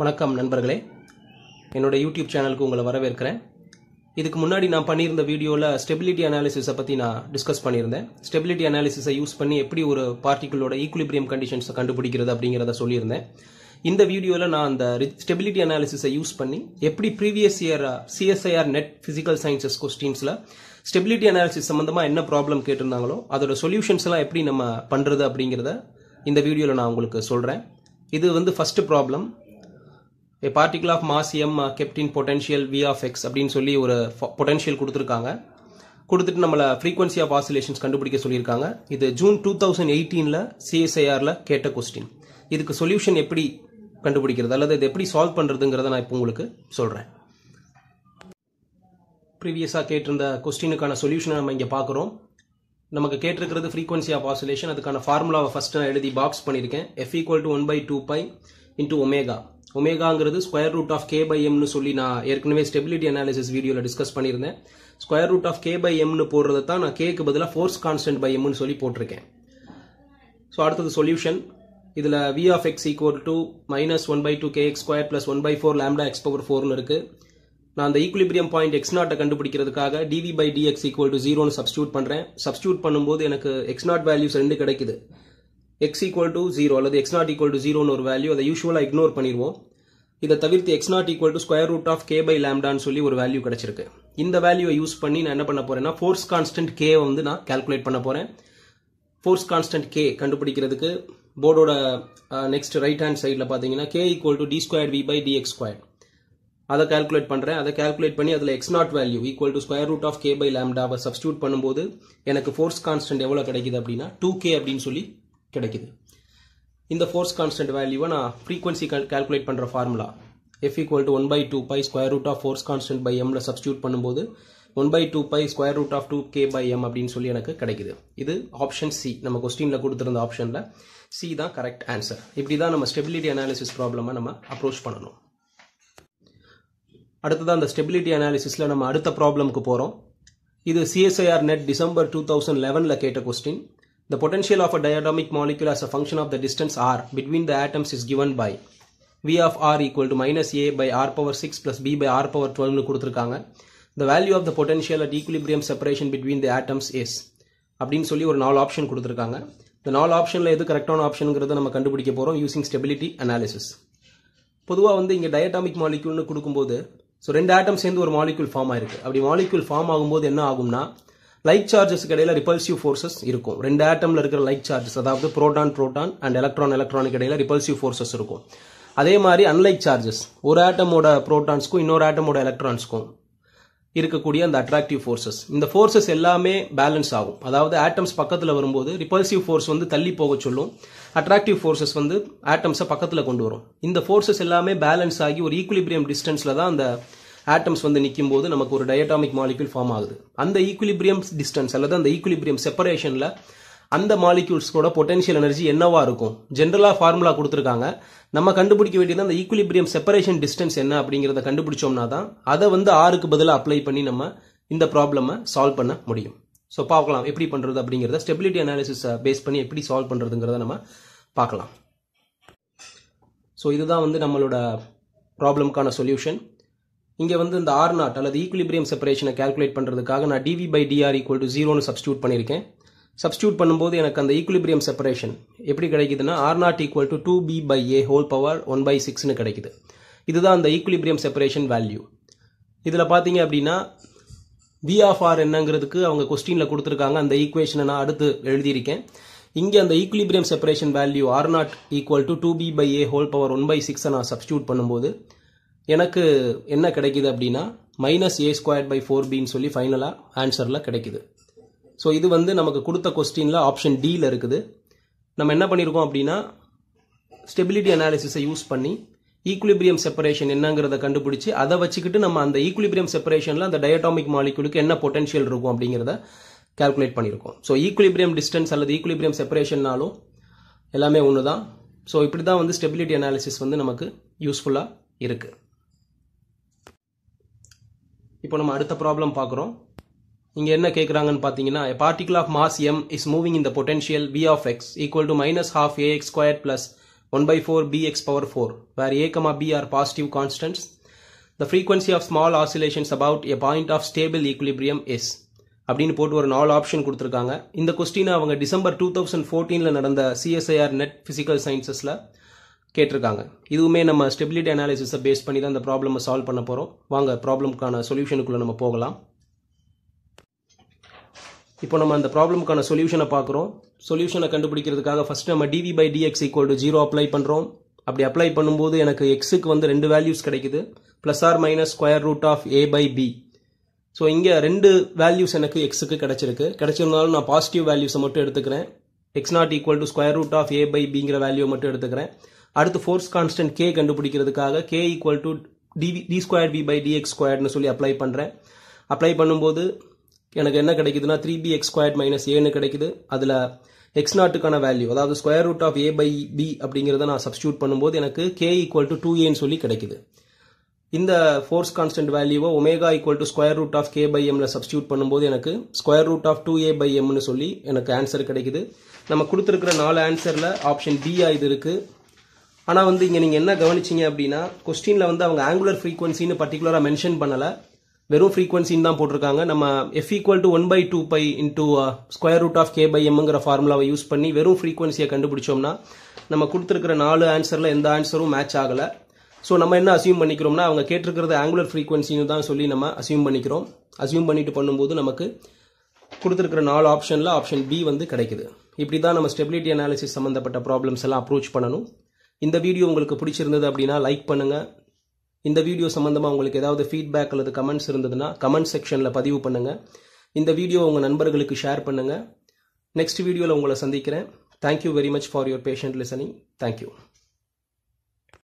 வணக்கம் நண்பர்களே. என்னோட யூடியூப் சேனலுக்கு உங்களை வரவேற்கிறேன். இதுக்கு முன்னாடி நான் பண்ணியிருந்த வீடியோவில் ஸ்டெபிலிட்டி அனாலிசிஸை பற்றி நான் டிஸ்கஸ் பண்ணியிருந்தேன். ஸ்டெபிலிட்டி அனாலிசிஸை யூஸ் பண்ணி எப்படி ஒரு பார்ட்டிகளோட ஈக்குலிபிரியம் கண்டிஷன்ஸை கண்டுபிடிக்கிறது அப்படிங்கிறத சொல்லியிருந்தேன். இந்த வீடியோவில் நான் அந்த ஸ்டெபிலிட்டி அனாலிசிஸை யூஸ் பண்ணி எப்படி previous year CSIR NET physical sciences கொஸ்டின்ஸில் stability analysis சம்மந்தமாக என்ன ப்ராப்ளம் கேட்டிருந்தாங்களோ அதோட சொல்யூஷன்ஸ் எல்லாம் எப்படி நம்ம பண்ணுறது அப்படிங்கிறத இந்த வீடியோவில் நான் உங்களுக்கு சொல்கிறேன் இது வந்து first problem a particle of mass m uh, kept in potential v of x அப்படின்னு சொல்லி ஒரு பொட்டன்ஷியல் கொடுத்துருக்காங்க. கொடுத்துட்டு நம்மளை ஃப்ரீக்வன்சி ஆஃப் ஆசிலேஷன்ஸ் கண்டுபிடிக்க சொல்லியிருக்காங்க. இது ஜூன் டூ தௌசண்ட் எயிட்டீனில் சிஎஸ்ஐஆரில் கேட்ட கொஸ்டின் இதுக்கு சொல்யூஷன் எப்படி கண்டுபிடிக்கிறது? அல்லது இது எப்படி சால்வ் பண்ணுறதுங்கிறத நான் இப்போ உங்களுக்கு சொல்கிறேன் ப்ரீவியஸாக கேட்டிருந்த கொஸ்டினுக்கான சொல்யூஷனை நம்ம இங்கே பார்க்குறோம். நமக்கு கேட்டிருக்கிறது ஃப்ரீக்வன்சி ஆஃப் ஆசிலேஷன் அதுக்கான ஃபார்முலாவை ஃபஸ்ட்டு நான் எழுதி பாக்ஸ் பண்ணியிருக்கேன். F equal to one by two pi into omega ஒமேகாங்கிறது square root of K by எம்னு சொல்லி நான் ஏற்கனவே ஸ்டெபிலிட்டி அனாலிசிஸ் வீடியோவில் டிஸ்கஸ் பண்ணியிருந்தேன். Square root of K by எம்னு போடுறது தான் நான் கேக்கு பதிலாக ஃபோர்ஸ் கான்ஸ்டன்ட் பை எம்னு சொல்லி போட்டிருக்கேன். ஸோ அடுத்தது சொல்யூஷன் இதில் V of X equal to minus one by two K X square plus one by four lambda X power ஃபோர்னு இருக்குது நான் அந்த ஈக்குலிபிரியம் பாயிண்ட் எக்ஸ் நாட்டை கண்டுபிடிக்கிறதுக்காக DV by DX equal to ஜீரோன்னு சப்ஸ்டியூட் பண்ணுறேன் சப்ஸ்டியூட் பண்ணும்போது எனக்கு எக்ஸ் நாட் வேல்யூஸ் ரெண்டு கிடைக்குது. எக்ஸ் ஈக்குவல் டு ஜீரோ அல்லது எக்ஸ் நாட் ஈக்குவல் டு ஜீரோன்னு ஒரு வேல்யூ அதை யூஸ்வலாக இக்னோர் பண்ணிடுவோம் இதை தவிர்த்து X naught equal to square root of K by லேம்டான்னு சொல்லி ஒரு வேல்யூ கிடச்சிருக்கு. இந்த வேல்யூவை யூஸ் பண்ணி நான் என்ன பண்ண போறேன்னா ஃபோர்ஸ் கான்ஸ்டன்ட் கே வந்து நான் கால்குலேட் பண்ண போறேன். ஃபோர்ஸ் கான்ஸ்டன்ட் கே கண்டுபிடிக்கிறதுக்கு போர்டோட நெக்ஸ்ட் ரைட் ஹேண்ட் சைடில் பார்த்தீங்கன்னா K equal to D square V by DX square அதை கால்குலேட் பண்ணுறேன் அதை கால்குலேட் பண்ணி அதில் X naught value equal to square root of K by லேம்டாவை substitute பண்ணும்போது எனக்கு ஃபோர்ஸ் கான்ஸ்டன்ட் எவ்வளோ கிடைக்குது அப்படின்னா டூ கே அப்படின்னு சொல்லி கிடைக்குது. இந்த ஃபோர்ஸ் கான்ஸ்டன்ட் வேல்யூவை நான் ஃப்ரீக்வன்சி கால்குலேட் பண்ணுற formula F equal to one by two pi square root of force constant by எம்மில் சப்ஸ்டியூட் பண்ணும்போது one by two pi square root of two K by M அப்படின்னு சொல்லி எனக்கு கிடைக்குது. இது ஆப்ஷன் சி நம்ம கொஸ்டினில் கொடுத்துருந்த ஆப்ஷனில் சி தான் கரெக்ட் ஆன்சர் இப்படி தான் நம்ம ஸ்டெபிலிட்டி அனாலிசிஸ் ப்ராப்ளமாக நம்ம அப்ரோச் பண்ணணும். அடுத்ததான் அந்த ஸ்டெபிலிட்டி அனாலிசிஸில் நம்ம அடுத்த ப்ராப்ளம்க்கு போகிறோம் இது CSIR NET December two thousand லெவனில் கேட்ட question The potential of a diatomic molecule as a function of the distance r between the atoms is given by V of r equal to minus a by r power 6 plus b by r power 12 கொடுத்துருக்காங்க The value of the potential at equilibrium separation between the atoms is அப்படின்னு சொல்லி ஒரு நாலு option கொடுத்துருக்காங்க இந்த நாலு ஆப்ஷனில் எது கரெக்டான ஆப்ஷனுங்கிறத நம்ம கண்டுபிடிக்க போகிறோம் யூசிங் ஸ்டெபிலிட்டி அனாலிசிஸ் பொதுவாக வந்து இங்கே டயட்டாமிக் மாலிக்யூல்னு கொடுக்கும்போது ஸோ ரெண்டு ஆட்டம் சேர்ந்து ஒரு மாலிக்யூல் ஃபார்ம் ஆயிருக்கு அப்படி மாலிக்யூல் ஃபார்ம் ஆகும்போது என்ன ஆகும்னா லைக் சார்ஜஸ்க்கு இடையில ரிபல்சிவ் ஃபோர்ஸஸ் இருக்கும். ரெண்டு ஆட்டம்ல இருக்கிற லைக் சார்ஜஸ் அதாவது proton proton and electron electronic இடையில ரிபல்சிவ் ஃபோர்ஸஸ் இருக்கும். அதே மாதிரி அன்லைக் சார்ஜஸ் ஒரு ஆட்டமோட புரோட்டான்ஸ்க்கும் இன்னொரு ஆட்டமோட எலக்ட்ரான்ஸ்க்கும் இருக்கக்கூடிய அந்த அட்ராக்டிவ் ஃபோர்ஸஸ் இந்த ஃபோர்ஸஸ் எல்லாமே பேலன்ஸ் ஆகும். அதாவது ஆட்டம்ஸ் பக்கத்தில் வரும்போது ரிப்பல்சிவ் ஃபோர்ஸ் வந்து தள்ளி போக சொல்லும். அட்ராக்டிவ் ஃபோர்ஸஸ் வந்து ஆட்டம்ஸை பக்கத்தில் கொண்டு வரும். இந்த ஃபோர்ஸஸ் எல்லாமே பேலன்ஸ் ஆகி ஒரு ஈக்குலிபிரியம் டிஸ்டன்ஸில் தான் அந்த ஆட்டம்ஸ் வந்து நிற்கும் போது நமக்கு ஒரு டயட்டாமிக் மாலிக்யூல் ஃபார்ம் ஆகுது. அந்த ஈக்குலிபிரியம் டிஸ்டன்ஸ் அல்லது அந்த ஈக்குலிபிரியம் செப்பரேஷனில் அந்த மாலிக்யூல்ஸோட பொட்டன்ஷியல் எனர்ஜி என்னவா இருக்கும்? ஜென்ரலாக ஃபார்முலா கொடுத்துருக்காங்க. நம்ம கண்டுபிடிக்க வேண்டியது அந்த ஈக்குலிபிரியம் செப்பரேஷன் டிஸ்டன்ஸ் என்ன அப்படிங்கிறத கண்டுபிடிச்சோம்னா தான் அதை வந்து ஆறுக்கு பதிலாக அப்ளை பண்ணி நம்ம இந்த ப்ராப்ளமை சால்வ் பண்ண முடியும். ஸோ பார்க்கலாம் எப்படி பண்ணுறது அப்படிங்கிறத ஸ்டெபிலிட்டி அனாலிசிஸை பேஸ் பண்ணி எப்படி சால்வ் பண்ணுறதுங்கிறத நம்ம பார்க்கலாம். ஸோ இதுதான் வந்து நம்மளோட ப்ராப்ளம்க்கான சொல்யூஷன் இங்கே வந்து இந்த ஆர் நாட் அல்லது ஈக்குலிபிரியம் செப்பரேஷனை கால்குலேட் பண்ணுறதுக்காக நான் DV by DR equal to ஜீரோன்னு சப்ஸ்டியூட் பண்ணியிருக்கேன். சப்ஸ்டியூட் பண்ணும்போது எனக்கு அந்த ஈக்குலிபிரியம் செப்பரேஷன் எப்படி கிடைக்குதுன்னா R naught equal to two B by A whole power one by சிக்ஸ்னு கிடைக்குது. இதுதான் அந்த ஈக்குலிபிரியம் செப்பரேஷன் வேல்யூ இதில் பார்த்தீங்க அப்படின்னா வி ஆஃப் ஆர் என்னங்கிறதுக்கு அவங்க கொஸ்டினில் கொடுத்துருக்காங்க. அந்த ஈக்குவேஷனை நான் அடுத்து எழுதியிருக்கேன். இங்கே அந்த equilibrium separation value R naught equal to two B by A whole power one by சிக்ஸை நான் சப்ஸ்டியூட் பண்ணும்போது எனக்கு என்ன கிடைக்குது அப்படின்னா minus A square by four பின்னு சொல்லி ஃபைனலாக ஆன்சரில் கிடைக்குது. ஸோ இது வந்து நமக்கு கொடுத்த கொஸ்டினில் ஆப்ஷன் டியில் இருக்குது. நம்ம என்ன பண்ணியிருக்கோம் அப்படின்னா ஸ்டெபிலிட்டி அனாலிசிஸை யூஸ் பண்ணி ஈக்குலிபிரியம் செப்பரேஷன் என்னங்கிறத கண்டுபிடிச்சி அதை வச்சுக்கிட்டு நம்ம அந்த ஈக்குலிபிரியம் செப்பரேஷனில் அந்த டயட்டாமிக் மாலிகுலுக்கு என்ன பொட்டன்ஷியல் இருக்கும் அப்படிங்கிறத கால்குலேட் பண்ணியிருக்கோம் ஸோ ஈக்குலிபிரியம் டிஸ்டன்ஸ் அல்லது ஈக்குலிபிரியம் செப்பரேஷன்னாலும் எல்லாமே ஒன்று தான் ஸோ இப்படி தான் வந்து ஸ்டெபிலிட்டி அனாலிசிஸ் வந்து நமக்கு யூஸ்ஃபுல்லாக இருக்குது இப்போ நம்ம அடுத்த ப்ராப்ளம் பார்க்குறோம் இங்கே என்ன கேட்குறாங்கன்னு பார்த்தீங்கன்னா particle of mass M is moving in the potential V of X equal to minus half A X square plus one by four B X power four where A comma B are positive constants the frequency of small oscillations about a point of stable equilibrium is அப்படின்னு போட்டு ஒரு நாலு option கொடுத்துருக்காங்க இந்த கொஸ்டினை அவங்க December two thousand ஃபோர்டீனில் நடந்த CSIR NET physical சயின்சஸில் கேட்டிருக்காங்க. இதுவுமே நம்ம ஸ்டெபிலிட்டி அனாலிசிஸை பேஸ் பண்ணி தான் இந்த ப்ராப்ளமை சால்வ் பண்ண போகிறோம் வாங்க ப்ராப்ளம்க்கான சொல்யூஷனுக்குள்ளே நம்ம போகலாம். இப்போ நம்ம அந்த ப்ராப்ளம்க்கான சொல்யூஷனை பார்க்குறோம். சொல்யூஷனை கண்டுபிடிக்கிறதுக்காக ஃபஸ்ட் நம்ம DV by DX equal to zero apply பண்ணுறோம் அப்படி அப்ளை பண்ணும்போது எனக்கு எக்ஸுக்கு வந்து ரெண்டு வேல்யூஸ் கிடைக்குது. Plus or minus square root of A by B so இங்கே ரெண்டு வேல்யூஸ் எனக்கு எக்ஸுக்கு கிடச்சிருக்கு. கிடைச்சிருந்தாலும் நான் பாசிட்டிவ் வேல்யூஸை மட்டும் எடுத்துக்கிறேன். X naught equal to square root of A by பிங்கிற வேல்யூ மட்டும் எடுத்துக்கிறேன். அடுத்து force constant K கண்டுபிடிக்கிறதுக்காக K equal to DV D square V by DX ஸ்கொயர்னு சொல்லி அப்ளை பண்ணுறேன் அப்ளை பண்ணும்போது எனக்கு என்ன கிடைக்குதுன்னா three B X square minus ஏன்னு கிடைக்குது. அதில் எக்ஸ் நாட்டுக்கான வேல்யூ அதாவது square root of A by B அப்படிங்கிறத நான் சப்ஸ்டியூட் பண்ணும்போது எனக்கு கே ஈக்குவல் டு டூ ஏன்னு சொல்லி கிடைக்குது. இந்த ஃபோர்ஸ் கான்ஸ்டன்ட் வேல்யூவை omega equal to square root of K by எம்ல substitute பண்ணும்போது எனக்கு square root of two A by எம்னு சொல்லி எனக்கு ஆன்சர் கிடைக்குது. நம்ம கொடுத்துருக்கிற நாலு ஆன்சரில் ஆப்ஷன் பியா இது இருக்குது ஆனால் வந்து இங்கே நீங்கள் என்ன கவனிச்சிங்க அப்படின்னா கொஸ்டினில் வந்து அவங்க ஆங்குலர் ஃப்ரீக்வன்சின்னு பர்டிகுலராக மென்ஷன் பண்ணலை. வெறும் ஃப்ரீக்வன்சின்னு தான் போட்டிருக்காங்க. நம்ம F equal to one by two pi into square root of K by எம்ங்கிற ஃபார்முலாவை யூஸ் பண்ணி வெறும் ஃப்ரீக்வன்சியை கண்டுபிடிச்சோம்னா நம்ம கொடுத்துருக்கிற நாலு ஆன்சரில் எந்த ஆன்சரும் மேட்ச் ஆகலை. ஸோ நம்ம என்ன அசியூம் பண்ணிக்கிறோம்னா அவங்க கேட்டிருக்கிறது ஆங்குலர் ஃப்ரீக்வன்சின்னு தான் சொல்லி நம்ம அசியூம் பண்ணிக்கிறோம். அசியூம் பண்ணிட்டு பண்ணும்போது நமக்கு கொடுத்துருக்கிற நாலு ஆப்ஷனில் ஆப்ஷன் பி வந்து கிடைக்குது. இப்படி தான் நம்ம ஸ்டெபிலிட்டி அனாலிசிஸ் சம்மந்தப்பட்ட ப்ராப்ளம்ஸ் எல்லாம் அப்ரோச் பண்ணணும். இந்த வீடியோ உங்களுக்கு பிடிச்சிருந்தது அப்படின்னா லைக் பண்ணுங்கள் இந்த வீடியோ சம்மந்தமாக உங்களுக்கு ஏதாவது ஃபீட்பேக் அல்லது கமெண்ட்ஸ் இருந்ததுன்னா கமெண்ட் செக்ஷனில் பதிவு பண்ணுங்கள் இந்த வீடியோ உங்கள் நண்பர்களுக்கு ஷேர் பண்ணுங்கள் நெக்ஸ்ட் வீடியோவில் உங்களை சந்திக்கிறேன். Thank you very much for your patient listening thank you